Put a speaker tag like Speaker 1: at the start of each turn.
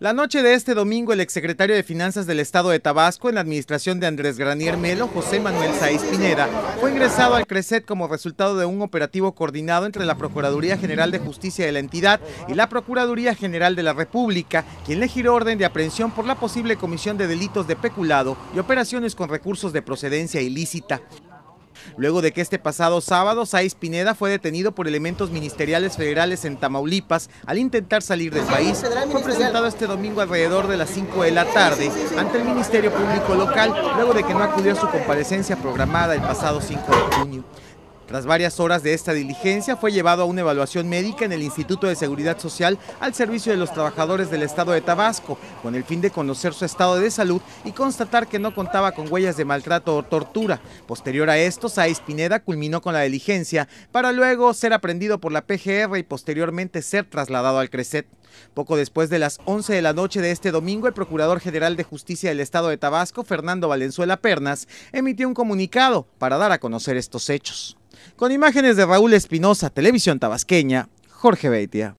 Speaker 1: La noche de este domingo, el exsecretario de Finanzas del Estado de Tabasco, en la administración de Andrés Granier Melo, José Manuel Saiz Pineda, fue ingresado al CRECET como resultado de un operativo coordinado entre la Procuraduría General de Justicia de la entidad y la Procuraduría General de la República, quien le giró orden de aprehensión por la posible comisión de delitos de peculado y operaciones con recursos de procedencia ilícita luego de que este pasado sábado Saiz Pineda fue detenido por elementos ministeriales federales en Tamaulipas al intentar salir del país. Fue presentado este domingo alrededor de las 5 de la tarde ante el Ministerio Público Local, luego de que no acudió a su comparecencia programada el pasado 5 de junio. Tras varias horas de esta diligencia, fue llevado a una evaluación médica en el Instituto de Seguridad Social al servicio de los trabajadores del Estado de Tabasco, con el fin de conocer su estado de salud y constatar que no contaba con huellas de maltrato o tortura. Posterior a esto, Saiz Pineda culminó con la diligencia para luego ser aprendido por la PGR y posteriormente ser trasladado al CRECET. Poco después de las 11 de la noche de este domingo, el Procurador General de Justicia del Estado de Tabasco, Fernando Valenzuela Pernas, emitió un comunicado para dar a conocer estos hechos. Con imágenes de Raúl Espinosa, Televisión Tabasqueña, Jorge Beitia.